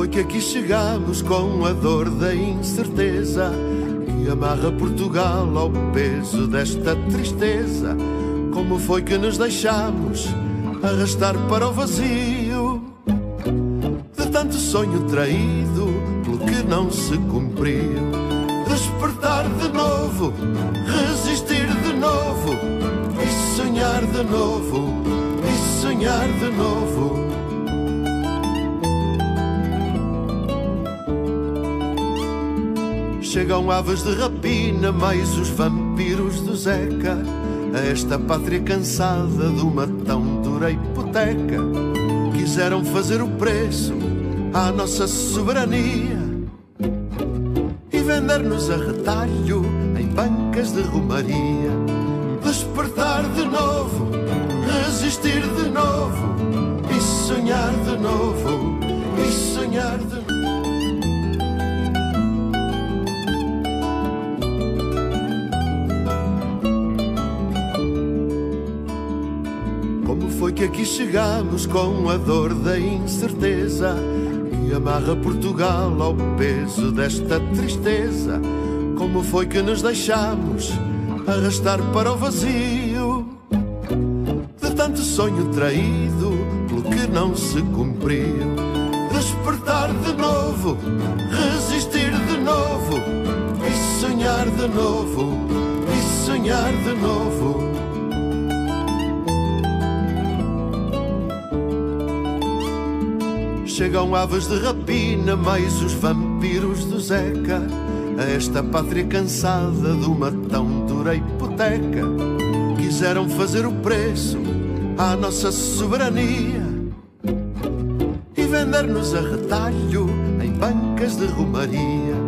Foi que aqui chegamos com a dor da incerteza que amarra Portugal ao peso desta tristeza? Como foi que nos deixamos arrastar para o vazio de tanto sonho traído pelo que não se cumpriu? Despertar de novo, resistir de novo e sonhar de novo, e sonhar de novo. Chegam aves de rapina, mais os vampiros do Zeca, a esta pátria cansada de uma tão dura hipoteca. Quiseram fazer o preço à nossa soberania e vender-nos a retalho em bancas de romaria. Despertar de novo, resistir de novo e sonhar de novo, e sonhar de novo. Foi que aqui chegamos com a dor da incerteza que amarra Portugal ao peso desta tristeza? Como foi que nos deixamos arrastar para o vazio de tanto sonho traído pelo que não se cumpriu? Despertar de novo, resistir de novo e sonhar de novo, e sonhar de novo. Chegam aves de rapina, mais os vampiros do Zeca, a esta pátria cansada de uma tão dura hipoteca. Quiseram fazer o preço à nossa soberania e vender-nos a retalho em bancas de romaria.